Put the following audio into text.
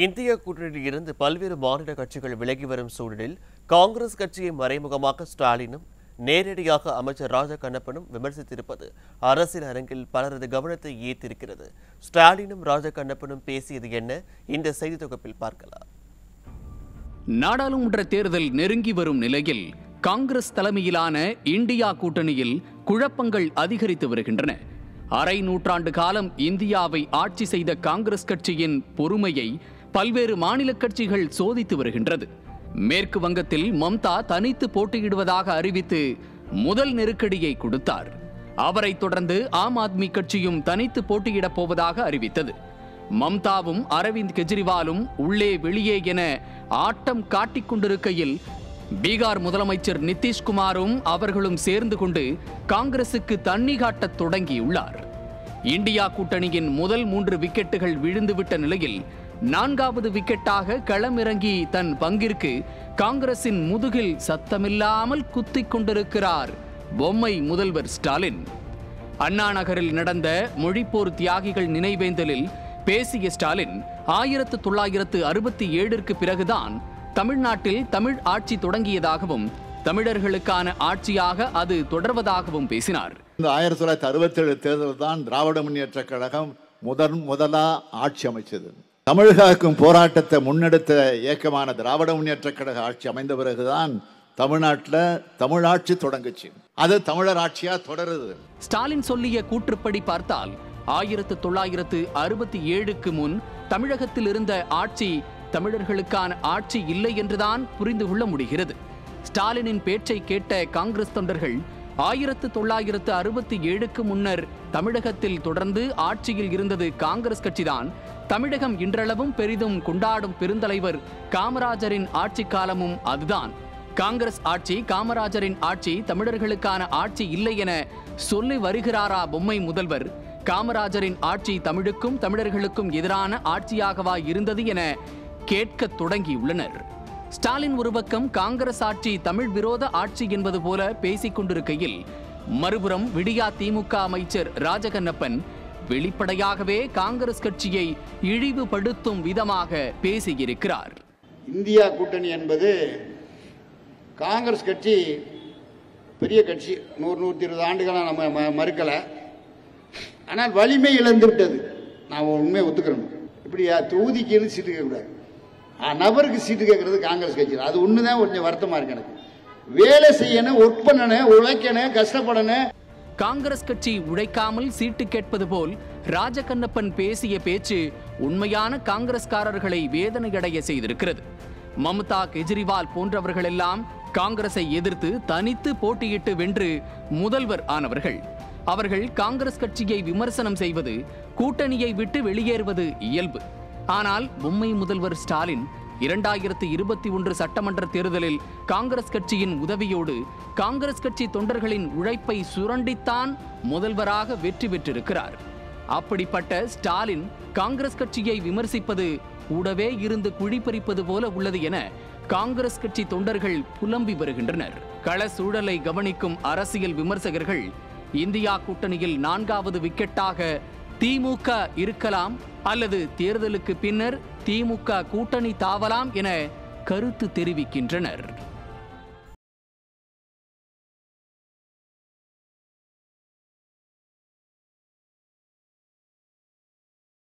இந்திய கூட்டணியில் இருந்து பல்வேறு மாநில கட்சிகள் விலகி வரும் சூழலில் காங்கிரஸ் கட்சியை மறைமுகமாக ஸ்டாலினும் நேரடியாக அமைச்சர் ராஜ கண்ணப்பனும் விமர்சித்திருப்பது அரசியல் அரங்கில் பலரது கவனத்தை ஈர்த்திருக்கிறது. ஸ்டாலினும் ராஜா கண்ணப்பனும் பேசியது என்ன? இந்த செய்தி தொகுப்பில் பார்க்கலாம். நாடாளுமன்ற தேர்தல் நெருங்கி வரும் நிலையில் காங்கிரஸ் தலைமையிலான இந்தியா கூட்டணியில் குழப்பங்கள் அதிகரித்து வருகின்றன. அரை நூற்றாண்டு காலம் இந்தியாவை ஆட்சி செய்த காங்கிரஸ் கட்சியின் பொறுமையை பல்வேறு மாநில கட்சிகள் சோதித்து வருகின்றது. மேற்கு வங்கத்தில் மம்தா தனித்து போட்டியிடுவதாக அறிவித்து முதல் நெருக்கடியை கொடுத்தார். அவரைத் தொடர்ந்து ஆம் ஆத்மி கட்சியும் தனித்து போட்டியிடப் போவதாக அறிவித்தது. மம்தாவும் அரவிந்த் கெஜ்ரிவாலும் உள்ளே வெளியே என ஆட்டம் காட்டிக் கொண்டிருக்கையில் பீகார் முதலமைச்சர் நிதிஷ்குமாரும் அவர்களும் சேர்ந்து கொண்டு காங்கிரசுக்கு தண்ணி காட்டத் தொடங்கியுள்ளார். இந்தியா கூட்டணியின் முதல் மூன்று விக்கெட்டுகள் விழுந்துவிட்ட நிலையில் நான்காவது விக்கெட்டாக களமிறங்கி தன் பங்கிற்கு காங்கிரசின் முதுகில் சத்தமில்லாமல் குத்திக் கொண்டிருக்கிறார் பொம்மை முதல்வர் ஸ்டாலின். அண்ணா நகரில் நடந்த மொழிப்போர் தியாகிகள் நினைவேந்தலில் பேசிய ஸ்டாலின் ஆயிரத்து தொள்ளாயிரத்து அறுபத்தி ஏழிற்கு பிறகுதான் தமிழ்நாட்டில் தமிழ் ஆட்சி தொடங்கியதாகவும் தமிழர்களுக்கான ஆட்சியாக அது தொடர்வதாகவும் பேசினார். இந்த ஆயிரத்தி தொள்ளாயிரத்தி அறுபத்தி ஏழு தேர்தல் தான் திராவிட முன்னேற்ற கழகம் முதன் முதலா ஆட்சி அமைச்சது. தமிழகாக்கும் போராட்டத்தை முன்னெடுத்த இயக்கமான திராவிட முன்னேற்ற கழக ஆட்சி அமைந்த பிறகுதான் தமிழ்நாட்டில் தமிழாட்சி தொடங்குச்சு. அது தமிழர் ஆட்சியா தொடருது. ஸ்டாலின் சொல்லிய கூற்றுப்படி பார்த்தால் ஆயிரத்து தொள்ளாயிரத்து அறுபத்தி ஏழுக்கு முன் தமிழகத்தில் இருந்த ஆட்சி தமிழர்களுக்கான ஆட்சி இல்லை என்றுதான் புரிந்து கொள்ள முடிகிறது. ஸ்டாலினின் பேச்சை கேட்ட காங்கிரஸ் தொண்டர்கள் ஆயிரத்து தொள்ளாயிரத்து அறுபத்தி ஏழுக்கு முன்னர் தமிழகத்தில் தொடர்ந்து ஆட்சியில் இருந்தது காங்கிரஸ் கட்சிதான். தமிழகம் இன்றளவும் பெரிதும் கொண்டாடும் பெருந்தலைவர் காமராஜரின் ஆட்சி காலமும் அதுதான். காங்கிரஸ் ஆட்சி காமராஜரின் ஆட்சி தமிழர்களுக்கான ஆட்சி இல்லை என சொல்லி வருகிறாரா பொம்மை முதல்வர். காமராஜரின் ஆட்சி தமிழுக்கும் தமிழர்களுக்கும் எதிரான ஆட்சியாகவா இருந்தது என கேட்கத் தொடங்கியுள்ளனர். ஸ்டாலின் ஒரு பக்கம் காங்கிரஸ் ஆட்சி தமிழ் விரோத ஆட்சி என்பது போல பேசிக் கொண்டிருக்கையில் மறுபுறம் விடியா திமுக அமைச்சர் ராஜகண்ணப்பன் வெளிப்படையாகவே காங்கிரஸ் கட்சியை இழிவுபடுத்தும் விதமாக பேசியிருக்கிறார். இந்தியா கூட்டணி என்பது காங்கிரஸ் கட்சி பெரிய கட்சி. நூறு நூற்றி இருபது ஆண்டுகளாக நம்ம ம- மறுக்கலை. ஆனால் வலிமை இழந்து விட்டது நான் உண்மையை ஒத்துக்கிறேன். இப்படி தொகுதிக்கு சீட்டு சிரிக்கக்கூடாது. நபருக்கு சீட்டு கேட்கறது காங்கிரஸ் கட்சி அது ஒன்று தான் கொஞ்சம் வருத்தமாக இருக்கு எனக்கு. வேலை செய்யணும் ஒர்க் பண்ணணும் உழைக்கணும் கஷ்டப்படணும். காங்கிரஸ் கட்சி உழைக்காமல் சீட்டு கேட்பது போல் ராஜகண்ணப்பன் பேசிய பேச்சு உண்மையான காங்கிரஸ்காரர்களை வேதனையடைய செய்திருக்கிறது. மம்தா கெஜ்ரிவால் போன்றவர்களெல்லாம் காங்கிரஸை எதிர்த்து தனித்து போட்டியிட்டு வென்று முதல்வர் ஆனவர்கள். அவர்கள் காங்கிரஸ் கட்சியை விமர்சனம் செய்வது கூட்டணியை விட்டு வெளியேறுவது இயல்பு. ஆனால் பொம்மை முதல்வர் ஸ்டாலின் இரண்டாயிரத்து இருபத்தி ஒன்று சட்டமன்ற தேர்தலில் காங்கிரஸ் கட்சியின் உதவியோடு காங்கிரஸ் கட்சி தொண்டர்களின் உழைப்பை சுரண்டித்தான் முதல்வராக வெற்றி பெற்றிருக்கிறார். அப்படிப்பட்ட ஸ்டாலின் காங்கிரஸ் கட்சியை விமர்சிப்பது கூடவே இருந்து குழிப்பறிப்பது போல உள்ளது என காங்கிரஸ் கட்சி தொண்டர்கள் புலம்பி வருகின்றனர். கள சூழலை கவனிக்கும் அரசியல் விமர்சகர்கள் இந்தியா கூட்டணியில் நான்காவது விக்கெட்டாக திமுக இருக்கலாம் அல்லது தேர்தலுக்கு பின்னர் திமுக கூட்டணி தாவலாம் என கருத்து தெரிவிக்கின்றனர்.